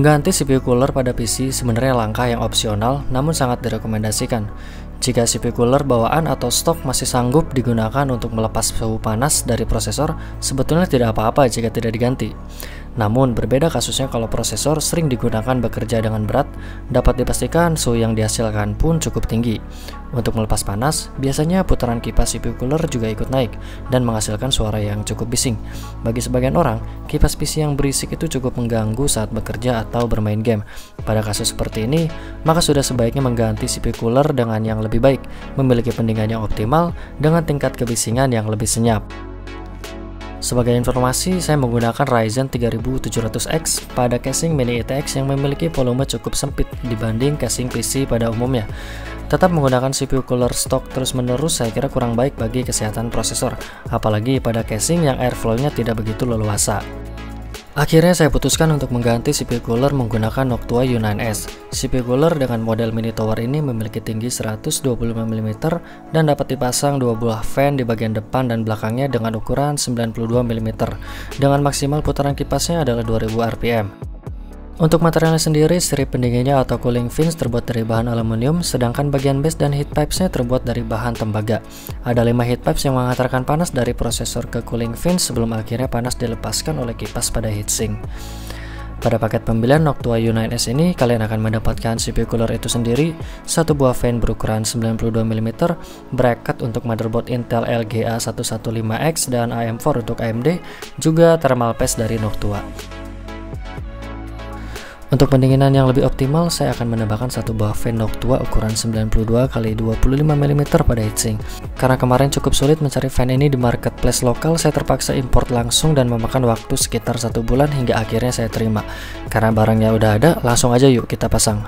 Mengganti CPU cooler pada PC sebenarnya langkah yang opsional namun sangat direkomendasikan. Jika CPU cooler bawaan atau stok masih sanggup digunakan untuk melepas suhu panas dari prosesor, sebetulnya tidak apa-apa jika tidak diganti. Namun, berbeda kasusnya kalau prosesor sering digunakan bekerja dengan berat, dapat dipastikan suhu yang dihasilkan pun cukup tinggi. Untuk melepas panas, biasanya putaran kipas CPU cooler juga ikut naik dan menghasilkan suara yang cukup bising. Bagi sebagian orang, kipas PC yang berisik itu cukup mengganggu saat bekerja atau bermain game. Pada kasus seperti ini, maka sudah sebaiknya mengganti CPU cooler dengan yang lebih baik, memiliki pendingin yang optimal dengan tingkat kebisingan yang lebih senyap. Sebagai informasi, saya menggunakan Ryzen 3700X pada casing mini ETX yang memiliki volume cukup sempit dibanding casing PC pada umumnya. Tetap menggunakan CPU cooler stok terus-menerus saya kira kurang baik bagi kesehatan prosesor, apalagi pada casing yang airflow-nya tidak begitu leluasa. Akhirnya saya putuskan untuk mengganti CPU cooler menggunakan Noctua U9S. CPU cooler dengan model mini tower ini memiliki tinggi 125 mm dan dapat dipasang dua buah fan di bagian depan dan belakangnya dengan ukuran 92 mm. Dengan maksimal putaran kipasnya adalah 2000 rpm. Untuk materialnya sendiri, strip pendinginnya atau cooling fins terbuat dari bahan aluminium, sedangkan bagian base dan heat pipes-nya terbuat dari bahan tembaga. Ada 5 heat pipes yang mengantarkan panas dari prosesor ke cooling fins sebelum akhirnya panas dilepaskan oleh kipas pada heatsink. Pada paket pembelian Noctua U9S ini, kalian akan mendapatkan CPU cooler itu sendiri, satu buah fan berukuran 92 mm, bracket untuk motherboard Intel LGA 115X dan AM4 untuk AMD, juga thermal paste dari Noctua. Untuk pendinginan yang lebih optimal, saya akan menambahkan satu buah fan Noctua ukuran 92 x 25 mm pada heatsink. Karena kemarin cukup sulit mencari fan ini di marketplace lokal, saya terpaksa import langsung dan memakan waktu sekitar satu bulan hingga akhirnya saya terima. Karena barangnya udah ada, langsung aja yuk kita pasang.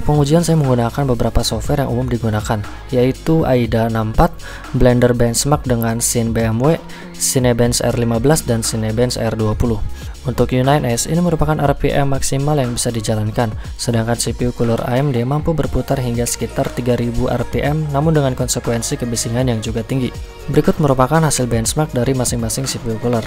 Untuk pengujian saya menggunakan beberapa software yang umum digunakan, yaitu AIDA 64, Blender Benchmark dengan Scene BMW, Cinebench R15 dan Cinebench R20. Untuk U9S ini merupakan RPM maksimal yang bisa dijalankan, sedangkan CPU cooler AMD mampu berputar hingga sekitar 3000 RPM namun dengan konsekuensi kebisingan yang juga tinggi. Berikut merupakan hasil benchmark dari masing-masing CPU cooler.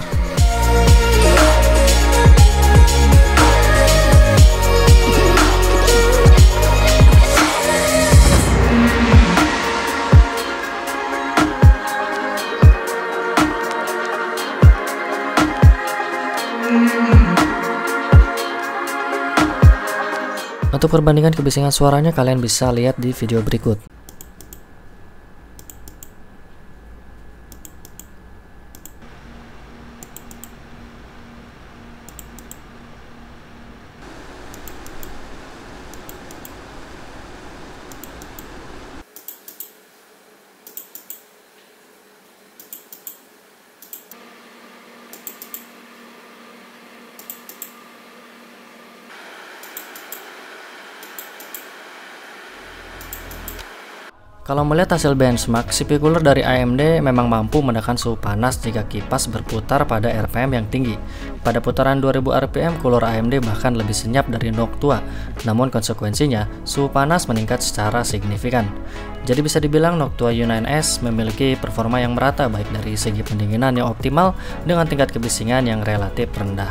Untuk perbandingan kebisingan suaranya kalian bisa lihat di video berikut. Kalau melihat hasil benchmark, CPU cooler dari AMD memang mampu menekan suhu panas jika kipas berputar pada RPM yang tinggi. Pada putaran 2000 RPM, cooler AMD bahkan lebih senyap dari Noctua. Namun konsekuensinya, suhu panas meningkat secara signifikan. Jadi bisa dibilang Noctua U9S memiliki performa yang merata baik dari segi pendinginan yang optimal dengan tingkat kebisingan yang relatif rendah.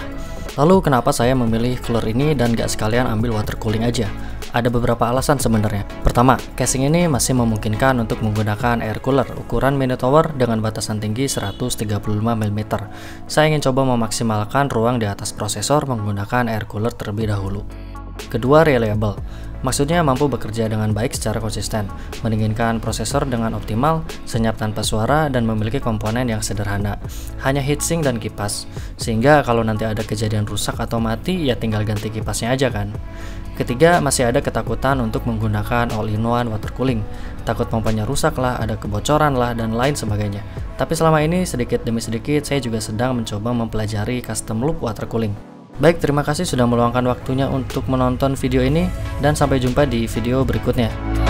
Lalu kenapa saya memilih cooler ini dan gak sekalian ambil water cooling aja? Ada beberapa alasan sebenarnya. Pertama, casing ini masih memungkinkan untuk menggunakan air cooler ukuran mini tower dengan batasan tinggi 135 mm. Saya ingin coba memaksimalkan ruang di atas prosesor menggunakan air cooler terlebih dahulu. Kedua, reliable. Maksudnya mampu bekerja dengan baik secara konsisten, mendinginkan prosesor dengan optimal, senyap tanpa suara, dan memiliki komponen yang sederhana. Hanya heatsink dan kipas, sehingga kalau nanti ada kejadian rusak atau mati, ya tinggal ganti kipasnya aja kan. Ketiga, masih ada ketakutan untuk menggunakan all-in-one water cooling. Takut pompanya rusak lah, ada kebocoran lah, dan lain sebagainya. Tapi selama ini sedikit demi sedikit saya juga sedang mencoba mempelajari custom loop water cooling. Baik, terima kasih sudah meluangkan waktunya untuk menonton video ini dan sampai jumpa di video berikutnya.